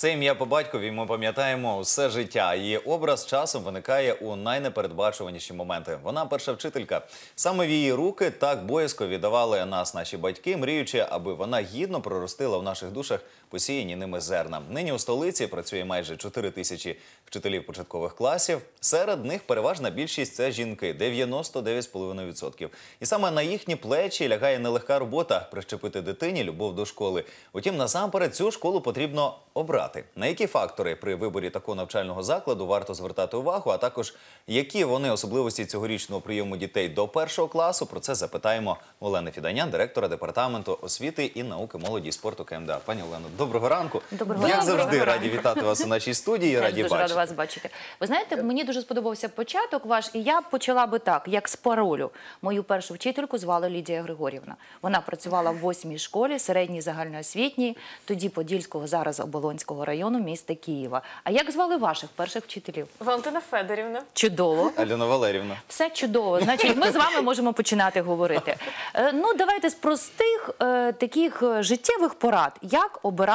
Це ім'я по батькові ми пам'ятаємо все життя. Її образ часом виникає у найнепередбачуваніші моменти. Вона перша вчителька. Саме в її руки так боязко віддавали нас наші батьки, мріючи, аби вона гідно проростила в наших душах посіяні ними зерна. Нині у столиці працює майже 4 тисячі вчителів початкових класів. Серед них переважна більшість це жінки 99,5%. І саме на їхні плечі лягає нелегка робота прищепити дитині любов до школи. Утім, насамперед цю школу потрібно обрати. На які фактори при виборі такого навчального закладу варто звертати увагу, а також які вони особливості цьогорічного прийому дітей до першого класу. Про це запитаємо Олени Фіданян, директора департаменту освіти і науки молоді і спорту КМДА. Пані Олено, доброго ранку. Доброго Як ранку. завжди Доброго раді ранку. вітати вас у нашій студії. Теж Раді дуже рада бачити. вас бачити. Ви знаєте, мені дуже сподобався початок ваш, і я почала би так, як з паролю. Мою першу вчительку звали Лідія Григорівна. Вона працювала в восьмій школі, середній загальноосвітній, тоді Подільського, зараз Оболонського району міста Києва. А як звали ваших перших вчителів? Валентина Федорівна. Чудово. Альона Валерівна. Все чудово. Значить, ми з вами можемо починати говорити. Е, Ну, давайте з простих е, таких е, життєвих порад, як обирати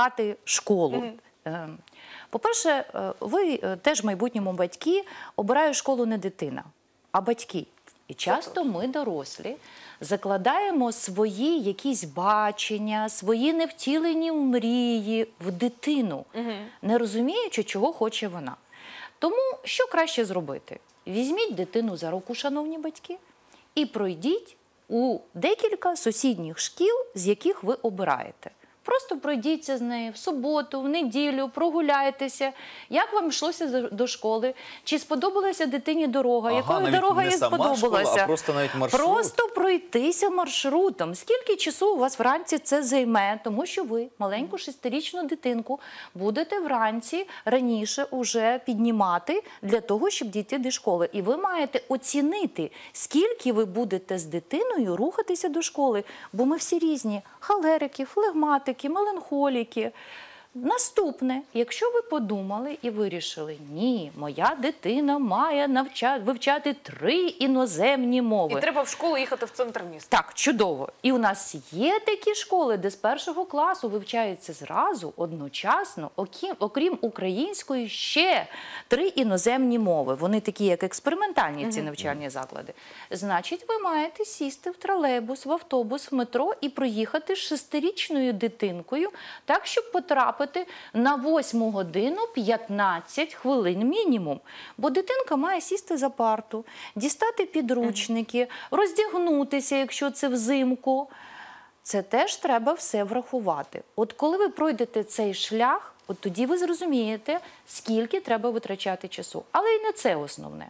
школу. Е, По-перше, е, ви е, теж в майбутньому батьки обирають школу не дитина, а батьки. І часто ми, дорослі, закладаємо свої якісь бачення, свої невтілені мрії в дитину, не розуміючи, чого хоче вона. Тому що краще зробити? Візьміть дитину за руку, шановні батьки, і пройдіть у декілька сусідніх шкіл, з яких ви обираєте. Просто пройдіться з нею в суботу, в неділю, прогуляйтеся. Як вам йшлося до- школи? Чи сподобалася дитині дорога? Ага, Якою навіть дорога не їй сама школа, сподобалася? а просто навіть маршрут. Просто пройтися маршрутом. Скільки часу у вас вранці це займе? Тому що ви маленьку шестирічну дитинку будете вранці раніше уже піднімати для того, щоб дійти до школи. І ви маєте оцінити, скільки ви будете з дитиною рухатися до школи. Бо ми всі різні: халерики, флегматики, меланхоліки. Наступне, якщо ви подумали і вирішили, ні, моя дитина має навча... вивчати три іноземні мови. І треба в школу їхати в центр міста. Так, чудово. І у нас є такі школи, де з першого класу вивчаються зразу одночасно, окрім, окрім української, ще три іноземні мови. Вони такі, як експериментальні ці навчальні заклади. Значить, ви маєте сісти в тролейбус, в автобус, в метро і проїхати з шестирічною дитинкою, так, щоб потрапити на 8 годину 15 хвилин мінімум. Бо дитинка має сісти за парту, дістати підручники, роздягнутися, якщо це взимку. Це теж треба все врахувати. От коли ви пройдете цей шлях, от тоді ви зрозумієте, скільки треба витрачати часу. Але і не це основне.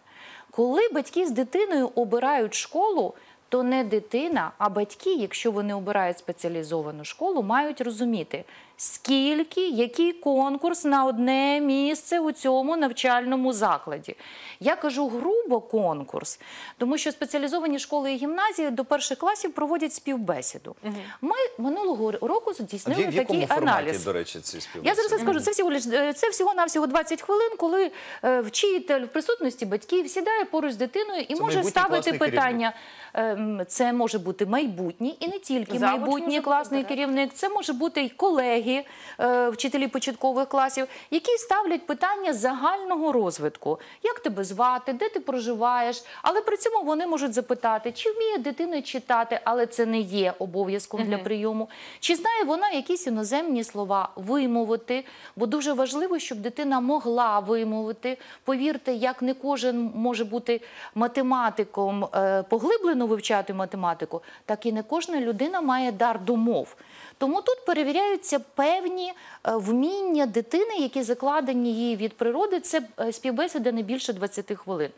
Коли батьки з дитиною обирають школу, то не дитина, а батьки, якщо вони обирають спеціалізовану школу, мають розуміти, скільки, який конкурс на одне місце у цьому навчальному закладі. Я кажу грубо конкурс, тому що спеціалізовані школи і гімназії до перших класів проводять співбесіду. Ми минулого року А здійснили в, в якому такий форматі, аналіз. до речі, ці Я зараз скажу, це всього е, це всього навсього 20 хвилин, коли е, вчитель в присутності батьків сідає поруч з дитиною і Це може ставити питання. Ем, Це може бути майбутній і не тільки Завуч майбутній класний бути, керівник, це може бути й колеги, е, вчителі початкових класів, які ставлять питання загального розвитку. Як тебе звати, де ти проживаєш? Але при цьому вони можуть запитати, чи вміє дитина читати, але це не є обов'язком для прийому. Чи знає вона якісь іноземні слова вимовити? Бо дуже важливо, щоб дитина могла вимовити. Повірте, як не кожен може бути математиком, е, поглиблено вивчати математику, так і не кожна людина має дар до мов. Тому тут перевіряються певні е, вміння дитини, які закладені їй від природи. Це е, співбесіда не більше 20 хвилин.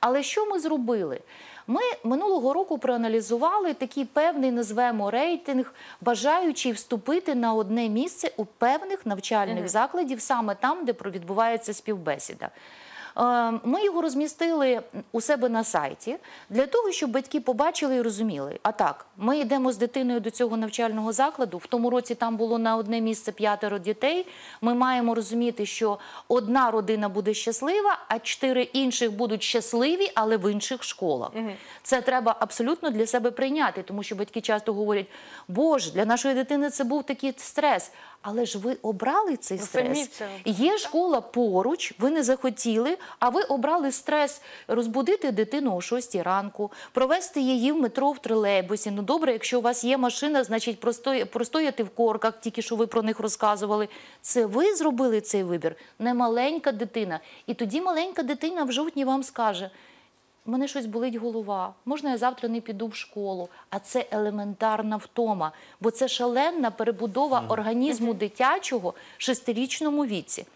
Але що ми зробили? Ми минулого року проаналізували такий певний, назвемо рейтинг, бажаючий вступити на одне місце у певних навчальних закладів, саме там, де відбувається співбесіда. Е, Ми його розмістили у себе на сайті для того, щоб батьки побачили і розуміли. А так, ми йдемо з дитиною до цього навчального закладу. В тому році там було на одне місце п'ятеро дітей. Ми маємо розуміти, що одна родина буде щаслива, а чотири інших будуть щасливі, але в інших школах. Це треба абсолютно для себе прийняти, тому що батьки часто говорять: Боже, для нашої дитини це був такий стрес. Але ж ви обрали цей Ви стрес. це- Є школа поруч, ви не захотіли, а ви обрали стрес розбудити дитину о 6 ранку, провести її в метро в тролейбусі. Ну добре, якщо у вас є машина, значить простої- простояти в корках, тільки що ви про них розказували. Це ви зробили цей вибір, не маленька дитина. І тоді маленька дитина в жовтні вам скаже. Мене щось болить голова. Можна я завтра не піду в школу? А це елементарна втома, бо це шаленна перебудова організму дитячого в шестирічному віці.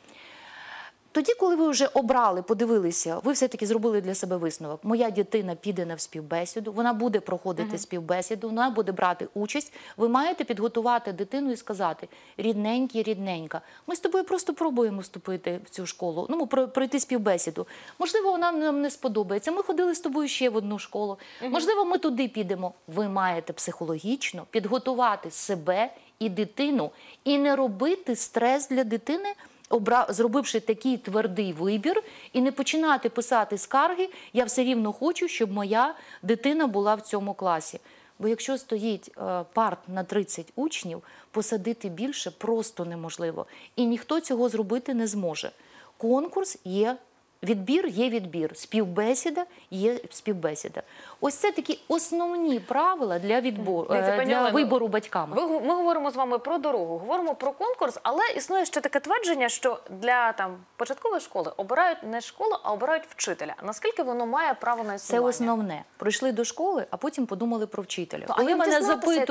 Тоді, коли ви вже обрали, подивилися, ви все-таки зробили для себе висновок. Моя дитина піде на співбесіду, вона буде проходити співбесіду, вона буде брати участь. Ви маєте підготувати дитину і сказати: рідненький, рідненька, ми з тобою просто пробуємо вступити в цю школу, ну про- пройти співбесіду. Можливо, вона нам не сподобається. Ми ходили з тобою ще в одну школу. Можливо, ми туди підемо. Ви маєте психологічно підготувати себе і дитину, і не робити стрес для дитини обра... зробивши такий твердий вибір, і не починати писати скарги, я все рівно хочу, щоб моя дитина була в цьому класі. Бо якщо стоїть е, парт на 30 учнів, посадити більше просто неможливо. І ніхто цього зробити не зможе. Конкурс є. Відбір є відбір, співбесіда є співбесіда. Ось це такі основні правила для відбору е, для вибору батьками. Ви, ми говоримо з вами про дорогу, говоримо про конкурс, але існує ще таке твердження, що для там початкової школи обирають не школу, а обирають вчителя. Наскільки воно має право на Це основне. Прийшли до школи, а потім подумали про вчителя. Ну, а Коли мене запитують,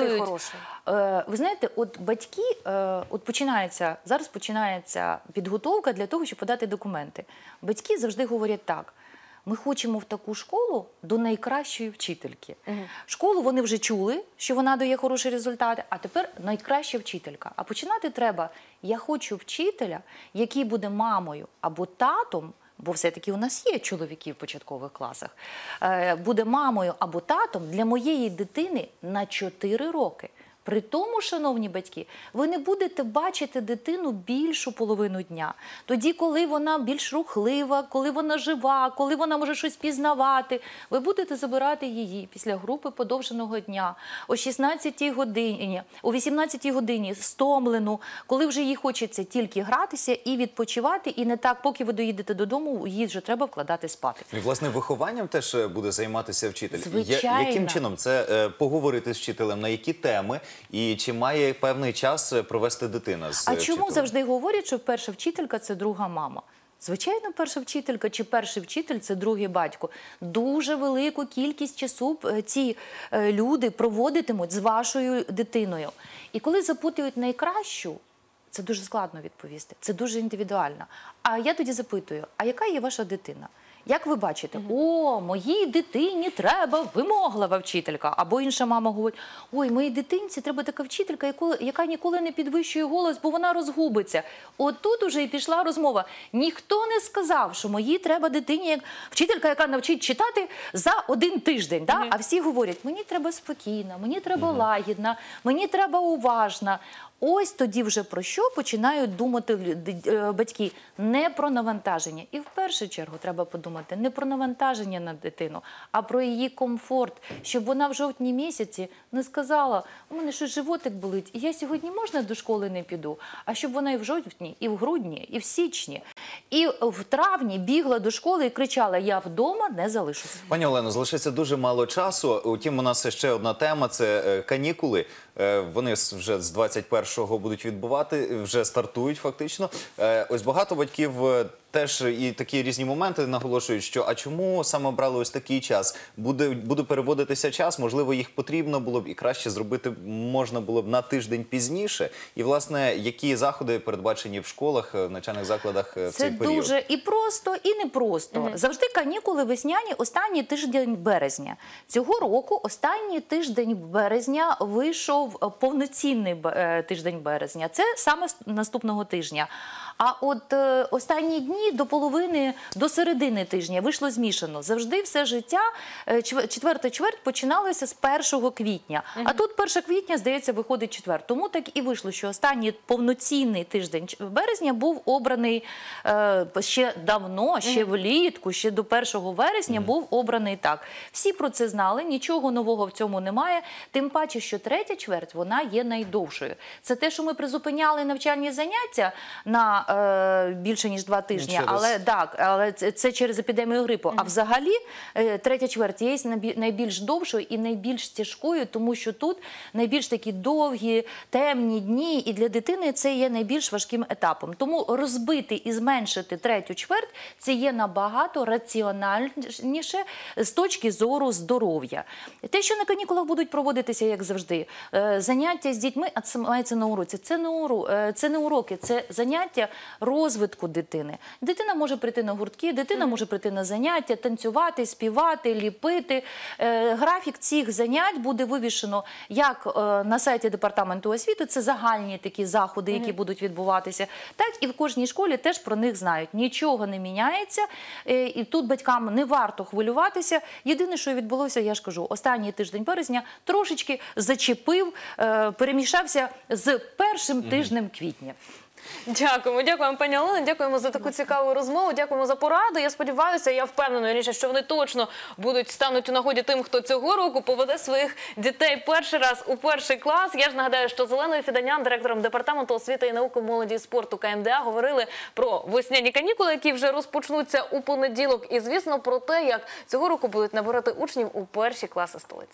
е, ви знаєте, от батьки, е, от починається зараз починається підготовка для того, щоб подати документи. Батьки завжди говорять так. Ми хочемо в таку школу до найкращої вчительки. Школу вони вже чули, що вона дає хороші результати, а тепер найкраща вчителька. А починати треба: я хочу вчителя, який буде мамою або татом. Бо все-таки у нас є чоловіки в початкових класах, е, буде мамою або татом для моєї дитини на 4 роки. При тому, шановні батьки, ви не будете бачити дитину більшу половину дня. Тоді, коли вона більш рухлива, коли вона жива, коли вона може щось пізнавати, ви будете забирати її після групи подовженого дня о 16 годині, о 18 годині стомлену, коли вже їй хочеться тільки гратися і відпочивати, і не так, поки ви доїдете додому, її вже треба вкладати спати. І власне вихованням теж е, буде займатися вчитель. Я- яким чином це е, поговорити з вчителем, на які теми, і чи має певний час е, провести дитина з А е, чому вчителем? завжди говорять, що перша вчителька це друга мама? Звичайно, перша вчителька чи перший вчитель це другий батько. Дуже велику кількість часу е, ці люди проводитимуть з вашою дитиною. І коли запитують найкращу, це дуже складно відповісти. Це дуже індивідуально. А я тоді запитую: а яка є ваша дитина? Як ви бачите, о, моїй дитині треба вимоглива вчителька. Або інша мама говорить: ой, моїй дитинці треба така вчителька, яка ніколи не підвищує голос, бо вона розгубиться. От тут уже і пішла розмова. Ніхто не сказав, що моїй треба дитині як вчителька, яка навчить читати за один тиждень. Да? А всі говорять: мені треба спокійна, мені треба лагідна, мені треба уважна. Ось тоді вже про що починають думати е, батьки не про навантаження. І в першу чергу треба подумати не про навантаження на дитину, а про її комфорт, щоб вона в жовтні місяці не сказала: у мене щось животик болить, і я сьогодні можна до школи не піду. А щоб вона і в жовтні, і в грудні, і в січні, і в травні бігла до школи і кричала: Я вдома не залишусь. Пані Олено, залишиться дуже мало часу. Утім, у нас ще одна тема це е, канікули. Е, Вони вже з 21-го будуть відбувати, вже стартують фактично. Е, Ось багато батьків е, теж і такі різні моменти наголошують, що а чому саме брали ось такий час? Буде буде переводитися час, можливо, їх потрібно було б і краще зробити можна було б на тиждень пізніше. І власне, які заходи передбачені в школах, е, в навчальних закладах е, в Це цей період? дуже і просто, і непросто. Завжди канікули весняні останній тиждень березня. Цього року останній тиждень березня вийшов е, повноцінний тиждень березня. Це саме наступного тижня. А от е, останні дні до половини, до середини тижня вийшло змішано. Завжди все життя, е, четверта чверть починалося з 1 квітня. А тут 1 квітня, здається, виходить четвер. Тому так і вийшло, що останній повноцінний тиждень березня був обраний е, ще давно, ще влітку, ще до 1 вересня був обраний так. Всі про це знали, нічого нового в цьому немає. Тим паче, що третя чверть вона є найдовшою. Це те, що ми призупиняли навчальні заняття на більше ніж два тижні, Через- але так, але це, через епідемію грипу. А взагалі е, третя чверть є найбі- найбільш довшою і найбільш тяжкою, тому що тут найбільш такі довгі, темні дні, і для дитини це є найбільш важким етапом. Тому розбити і зменшити третю чверть це є набагато раціональніше з точки зору здоров'я. Те, що на канікулах будуть проводитися, як завжди, е, заняття з дітьми, а це мається на уроці. Е, це не уроки, це заняття розвитку дитини. Дитина може прийти на гуртки, дитина може прийти на заняття, танцювати, співати, ліпити. Е, Графік цих занять буде вивішено як е, на сайті департаменту освіти. Це загальні такі заходи, які будуть відбуватися, так і в кожній школі теж про них знають. Нічого не міняється, е, і тут батькам не варто хвилюватися. Єдине, що відбулося, я ж кажу, останній тиждень березня трошечки зачепив, перемішався з першим тижнем квітня. Дякуємо, дякуємо, пані Олено. Дякуємо за таку цікаву розмову. Дякуємо за поради. Я сподіваюся, я впевнена, що вони точно будуть стануть у нагоді тим, хто цього року поведе своїх дітей перший раз у перший клас. Я ж нагадаю, що Зеленою Фіданян, директором департаменту освіти і науки молоді і спорту КМДА, говорили про весняні канікули, які вже розпочнуться у понеділок. І звісно про те, як цього року будуть набирати учнів у перші класи столиці.